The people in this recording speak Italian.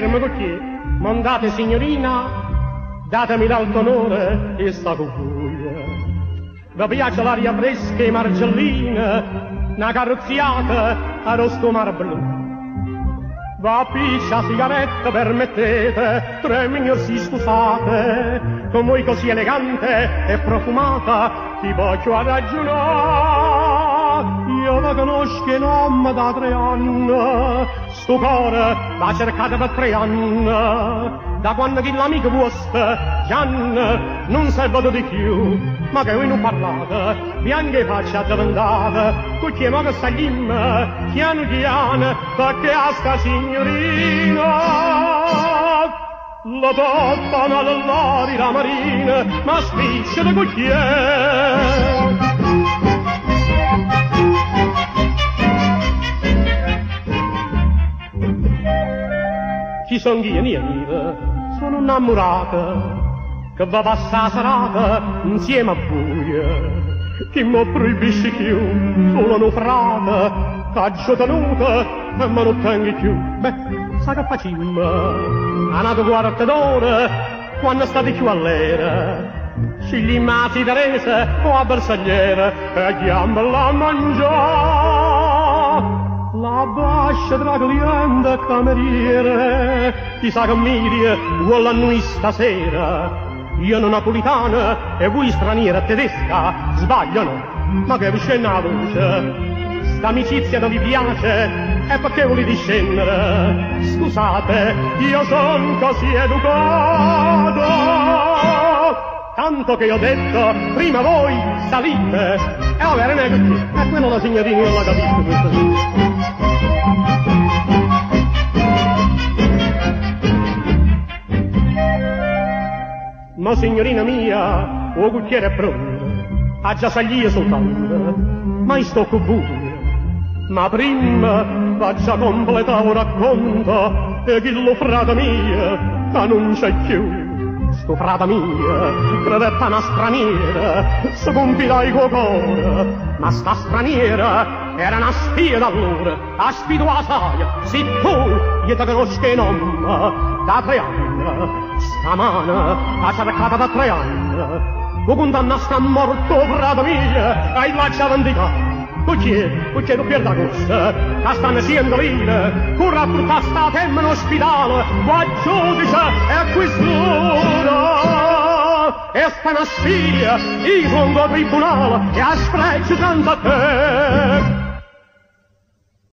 perché mandate signorina, datemi l'alto onore e sta voi. Vi piace l'aria fresca e margellina, una carrozziata a rostomar blu. Va piccia sigaretta, permettete, tre mignosi scusate, con voi così elegante e profumata, ti voglio a ragionare. Io la conosco in da tre anni, sto cuore l'ha cercato per tre anni, da quando che l'amico vostro, Gian, non veduto di più, ma che voi non parlate, bianche faccia addiventata, tu chiama che sagliam, piano piano, perché a sta signorina, la bottana dell'ari la marina, ma spiccia da cucchiere. Chi son io niente, sono innamorata, che va passare serata insieme a voi. Chi mi proibisce più, solo una frata, caggio tenuta e me non tengo più. Beh, sa che facciamo? A nato quarta d'ora, quando state più all'era. Scegli masi Teresa o a bersagliera e chiamala a mangiare. La bascia tra cliente cameriere, ti sa che mi vuole a noi stasera. Io non napolitana e voi straniera tedesca sbagliano, ma che scena la voce. Sta non vi piace e perché volete scendere? Scusate, io son così educato. Tanto che ho detto, prima voi salite. E ora non è. E quello la signorina non l'ha capito questo sì. Ma signorina mia, o cucchiere è pronto, ha già saglio soltanto, ma io sto con. Ma prima faccia completare un racconto e chi lo frata mia, non c'è più. Sto frata mia, credetta una straniera, si compirà il cuore, ma sta straniera era una spia d'allora, ha spito la saia, si tu, io te conosco il nome, da tre anni, stamana ha cercata da tre anni. Lo condanna sta morto frate mia hai faccia vendicare Perché? Perché non perda corsa, che stanno siendo lì, corre a portare sta temma in ospedale, qua giudice e quest'ora. E sta una sfiglia, io sono tribunale, e a spreccio senza te.